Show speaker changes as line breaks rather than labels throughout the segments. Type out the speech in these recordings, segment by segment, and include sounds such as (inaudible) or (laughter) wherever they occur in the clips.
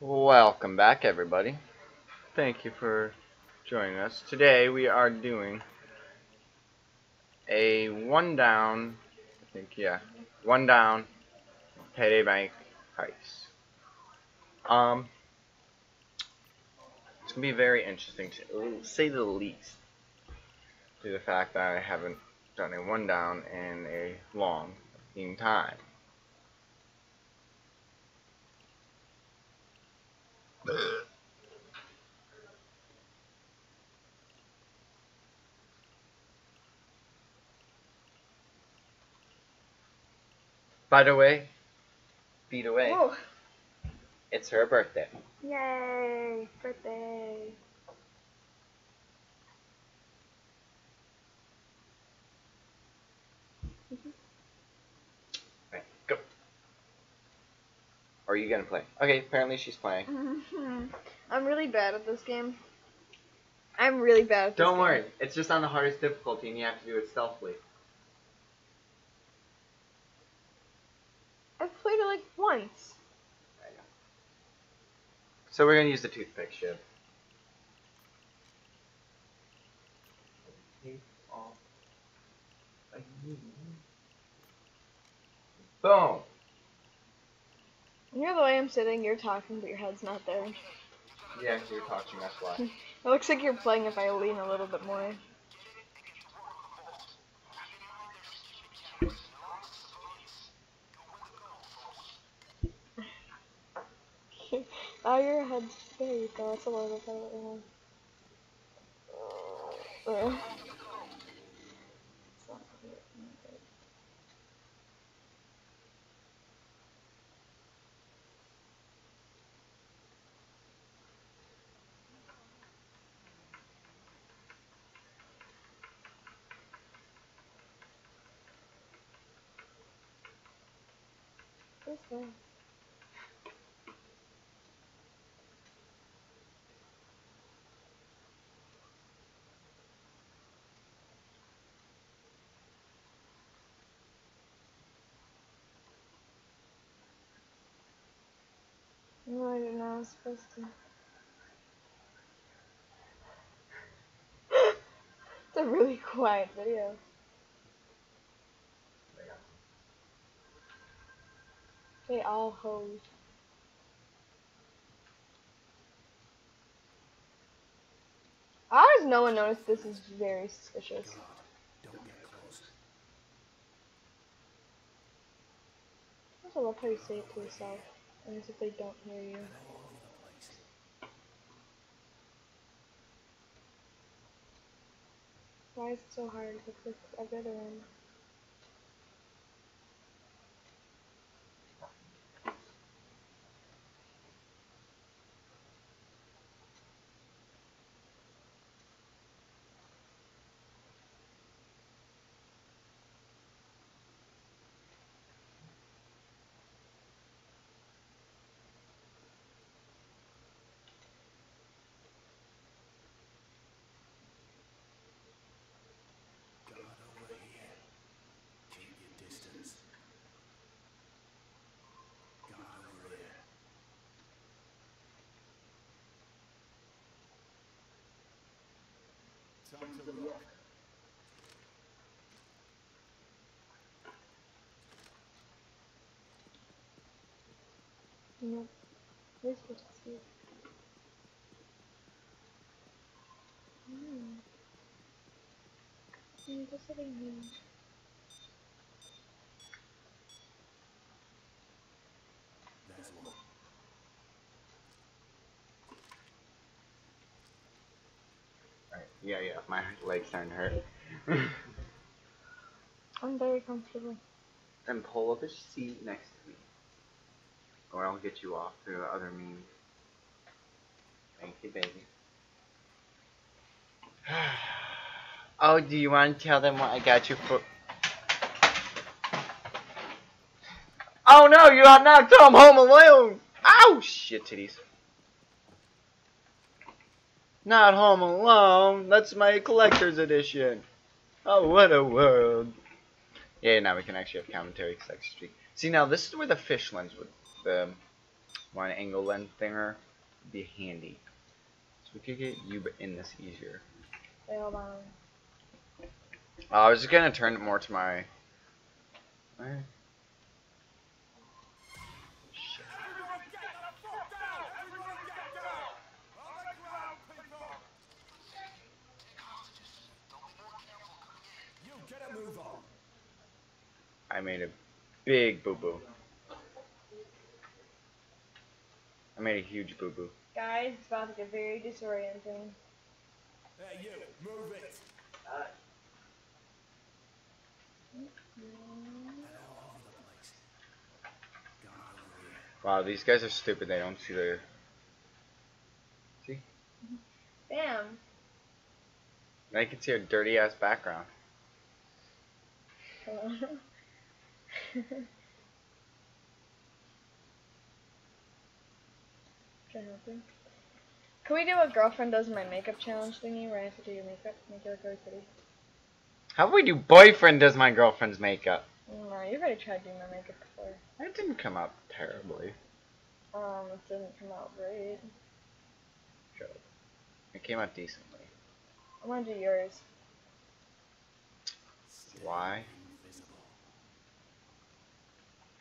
Welcome back, everybody. Thank you for joining us. Today we are doing a one down, I think, yeah, one down payday bank heist. Um, it's gonna be very interesting to say the least, to the fact that I haven't done a one down in a long time. By the way, beat away.
Whoa.
It's her birthday.
Yay! Birthday.
Or are you gonna play? Okay, apparently she's playing. Mm-hmm.
I'm really bad at this game. I'm really bad at this
Don't
game.
worry, it's just on the hardest difficulty and you have to do it stealthily.
I've played it like once.
So we're gonna use the toothpick ship. Boom.
You know the way I'm sitting, you're talking, but your head's not there.
Yeah, you're talking, that's why. (laughs)
it looks like you're playing if I lean a little bit more. (laughs) oh, your head's there you go. That's a little bit better. Uh, uh. What's that? No, I didn't know I was supposed to. (gasps) it's a really quiet video. They all hoes. How does no one notice this is very suspicious? Don't get I also love how you say it to yourself, as if they don't hear you. Why is it so hard to click every other one? No. You're supposed to see it. Hmm. I'm just sitting here.
Alright, yeah, yeah, my leg's starting to hurt. (laughs)
I'm very comfortable.
then pull up a seat next to me. Or I'll get you off through other means. Thank you, baby. (sighs) oh, do you want to tell them what I got you for? Oh no, you are not come home alone! Ow! Shit titties. Not home alone. That's my collector's edition. Oh, what a world. Yeah, now we can actually have commentary because I can speak. See, now this is where the fish lens would, the wide angle lens thinger would be handy. So we could get you in this easier.
Wait, hold on.
Uh, I was just gonna turn it more to my. Where? I made a big boo boo. I made a huge boo boo.
Guys, it's about to get very disorienting.
Hey, you, move it.
Wow, these guys are stupid. They don't see the. See?
Bam.
Now you can see a dirty ass background. (laughs)
Can I help you? Can we do a girlfriend does my makeup challenge thingy where I have to do your makeup, make it look really pretty?
How about we do boyfriend does my girlfriend's makeup?
No, you've already tried doing my makeup before.
That didn't come out terribly.
Um, it didn't come out great.
Up. It came out decently.
I want to do yours.
Why?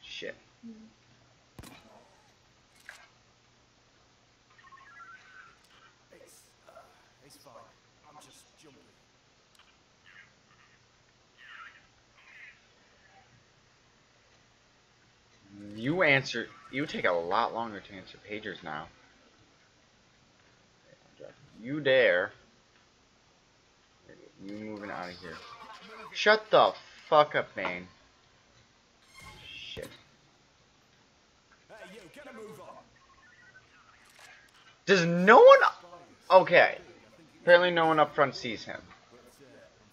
Shit.
It's, uh, it's fine. I'm just jumping.
You answer. You take a lot longer to answer pagers now. You dare. You moving out of here. Shut the fuck up, Bain. Shit.
Hey, you, get a move on.
Does no one. Okay. Apparently, no one up front sees him.
But,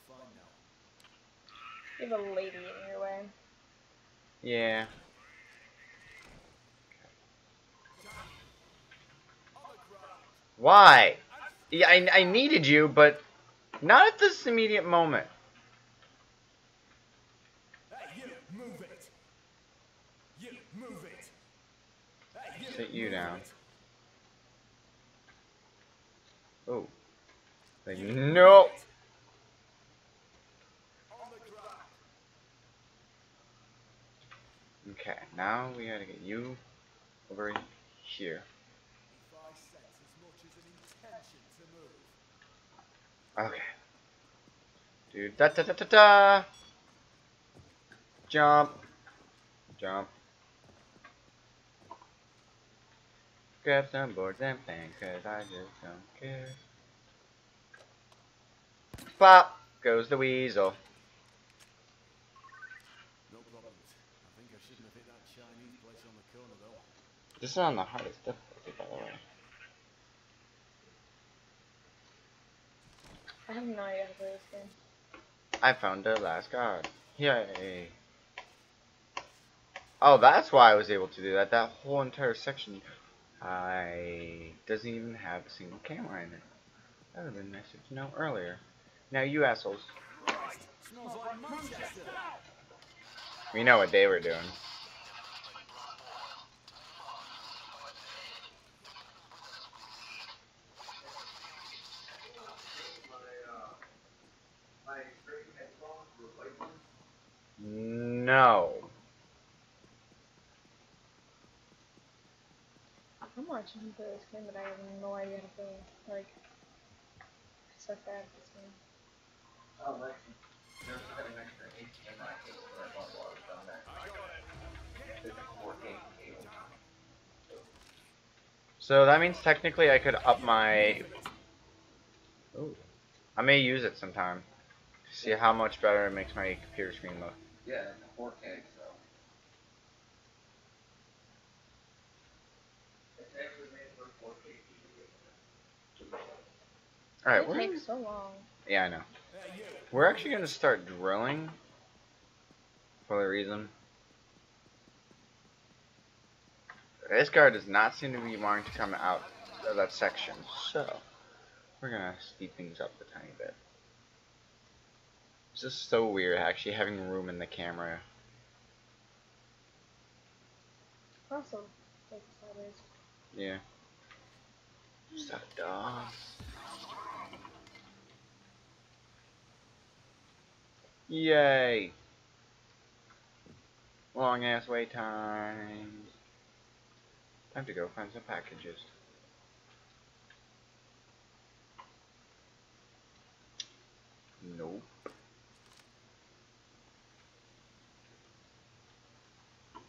I'm fine now.
You have a lady in your way.
Yeah. Why? Yeah, I, I needed you, but not at this immediate moment.
Hey, you, move it. You, move it. Hey, you,
Sit you down.
it.
Oh. Like,
You,
no.
move it. On the ground.
Okay, now we gotta get you over here.
If I sense as much as an intention to move.
Okay. Dude, da da da da da. Jump. Jump. Grab some boards and things, cause I just don't care. Plop goes the weasel.
No problems. I think I shouldn't have hit that Chinese place on the corner though.
This is on the hardest difficulty, by the way.
I have no idea how to play this game.
I found the last card. Yay. Oh, that's why I was able to do that. That whole entire section I doesn't even have a single camera in it. That would have been nice to know earlier. Now you assholes.
Smells like Manchester.
We know what they were doing. No.
I'm watching him play this game, but I have no idea how to play. Like, I suck bad at this game.
So that means technically I could up my. Ooh. I may use it sometime. See how much better it makes my computer screen look.
Yeah, 4K, so. It's actually made for 4K
Alright, we're
takes so long.
Yeah, I know. We're actually gonna start drilling for the reason. This guy does not seem to be wanting to come out of that section, so we're gonna speed things up a tiny bit. It's just so weird actually having room in the camera.
Awesome. like I said, zombies.
Yeah. Dog. Yay! Long ass wait times. Time to go find some packages. Nope.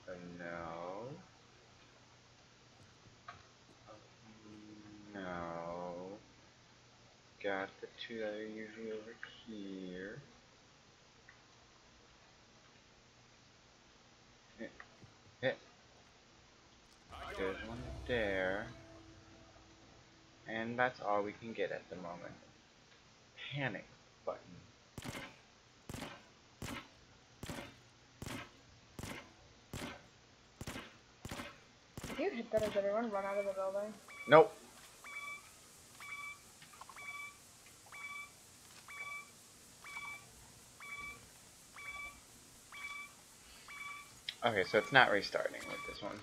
Uh, no. No. Got the two that are usually over here. Hit. Hit. There's one there. And that's all we can get at the moment. Panic button.
You hit that, does everyone run out of the building?
Nope. Okay, so it's not restarting with this one.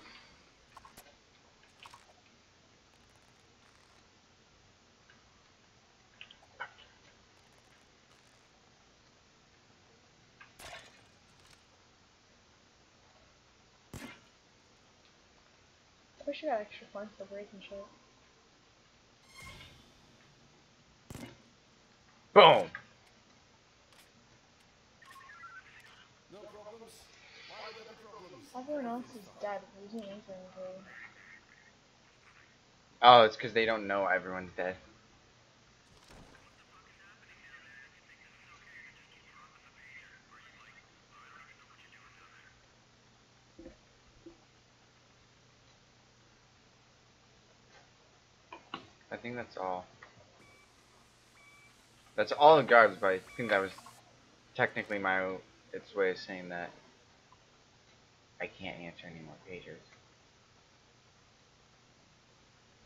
Got extra points for breaking shit.
Boom!
No problems? Why would there problems?
Everyone else is dead. There's no answer anything.
Oh, it's because they don't know everyone's dead. I think that's all. That's all the guards, but I think that was technically my its way of saying that I can't answer any more pages.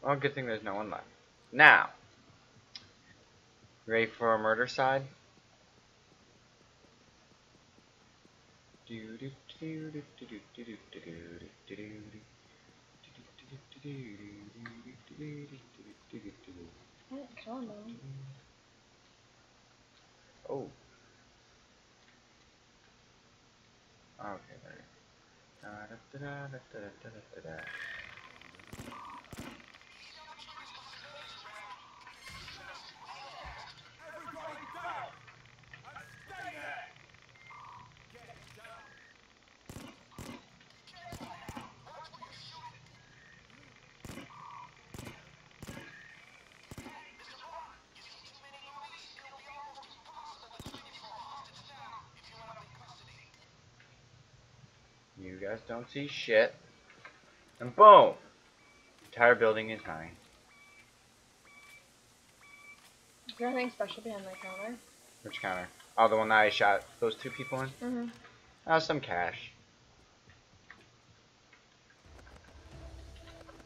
Well, good thing there's no one left. Now, ready for a murder side?
I didn't kill him though.
Oh. Okay, there. Da, da, da, da, da,
Oh. oh. Okay, there we go.
You guys don't see shit. And boom! Entire building is mine.
Is there anything special behind my counter?
Which counter? Oh, the one that I shot those two people in?
Mm-hmm.
Oh, some cash.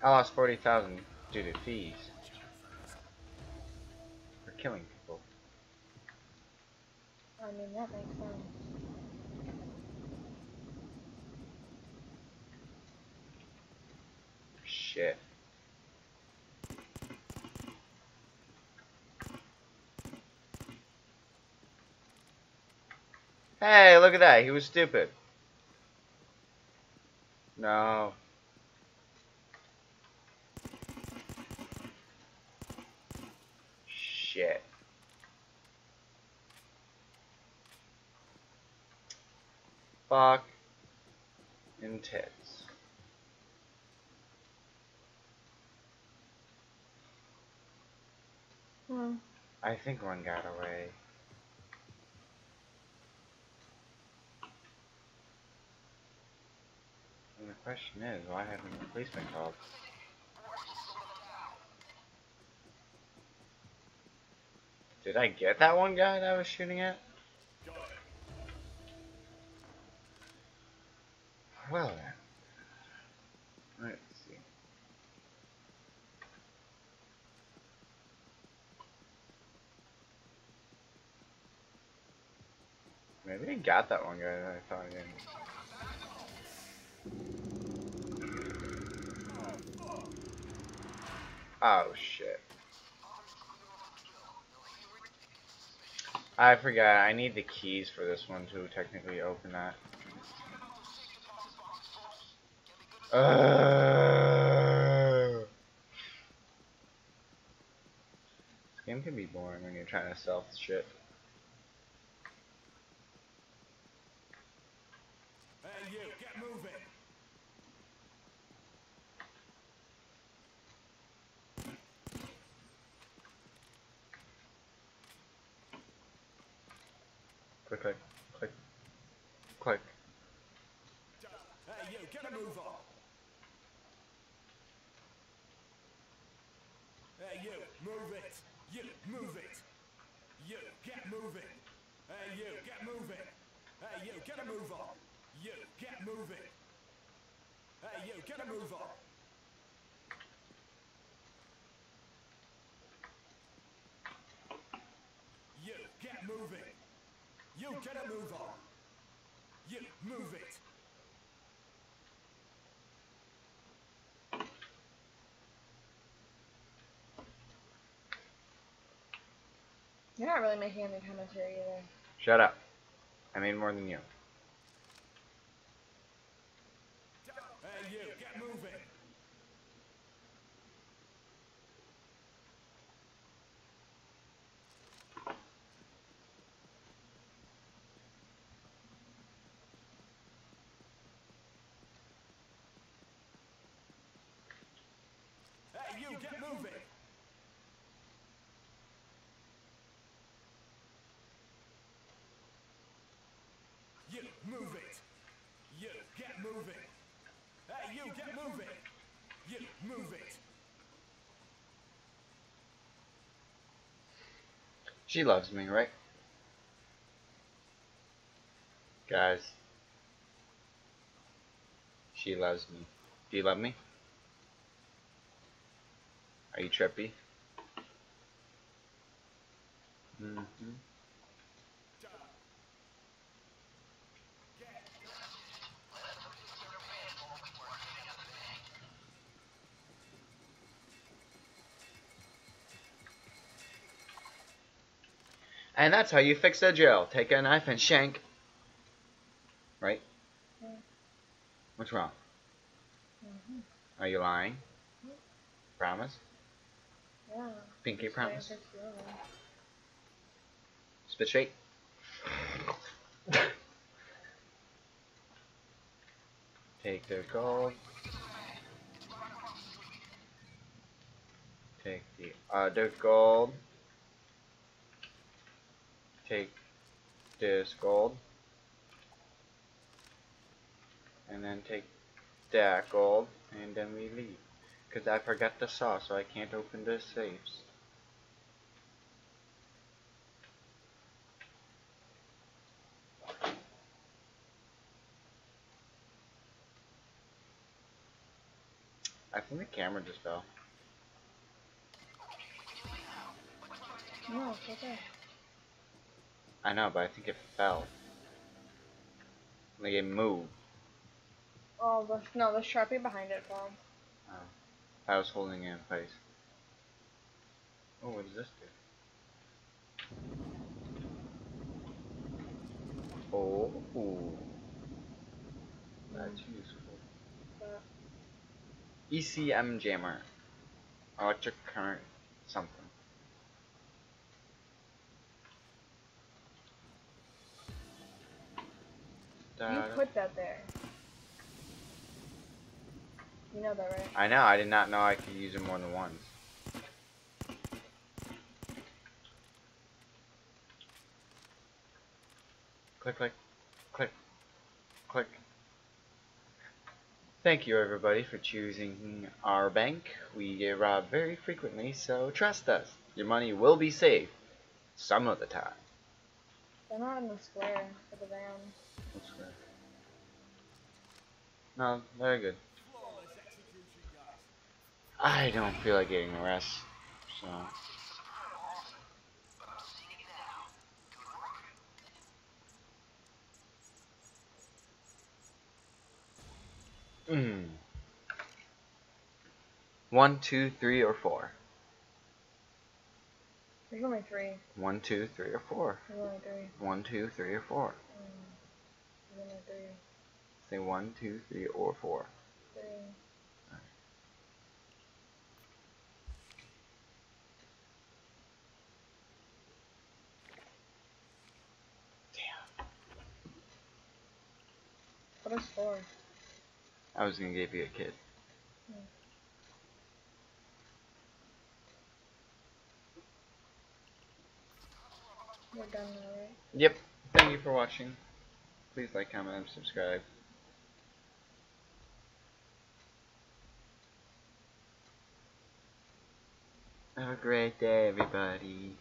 I lost 40,000 due to fees. For killing people.
I mean, that makes sense.
Shit. Hey, look at that. He was stupid. No. Shit. Fuck. And tits.
Hmm.
I think one got away. And the question is, why haven't the police been called? Did I get that one guy that I was shooting at? Well then. Let's see. Maybe I got that one guy I thought I didn't. Oh shit. I forgot, I need the keys for this one to technically open that. Uh, this game can be boring when you're trying to stealth shit.
You, get moving.
Click, click, click, click.
Hey, you, get a move on. Hey, you, move it. You, move it. You, get moving. Hey, you, get moving. Hey, you, get a move on. You, get moving. Hey, you, get a move on. You, get moving. You, get a move on. You, move it.
You're not really making any commentary either.
Shut up. I made more than you,
get moving. Hey, you, get moving. You, move it. You, get moving. Hey, you, get moving. You, move it.
She loves me, right? Guys. She loves me. Do you love me? Are you trippy? Mm-hmm. And that's how you fix a drill. Take a knife and shank. Right?
Yeah.
What's wrong?
Mm-hmm.
Are you lying? Promise?
Yeah.
Pinky
waiting
promise? Spit straight. Take the gold. Take the other gold. Take this gold. And then take that gold. And then we leave. Because I forgot the saw, so I can't open the safes. I think the camera just fell.
No, it's okay.
I know, but I think it fell. Like it moved.
Oh, the, no, the Sharpie behind it fell.
Oh. I was holding it in place. Oh, what does this do? Oh, ooh. That's hmm. useful.
But
ECM jammer. Electric current something.
You put that there. You know that, right?
I know, I did not know I could use it more than once. Click, click, click, click. Thank you everybody for choosing our bank. We get robbed very frequently, so trust us. Your money will be safe. Some of the time.
They're not in the square for the van.
That's good. No, very good. I don't feel like getting a rest, so. Mm. One, two, three, or four.
There's only three.
One, two, three, or four.
There's only three.
One, two, three, or four.
Mm. There's only three.
Say one, two, three, or four.
Three. Damn. What is four?
I was gonna give you a kid.
Done?
Yep. Thank you for watching. Please like, comment, and subscribe. Have a great day, everybody.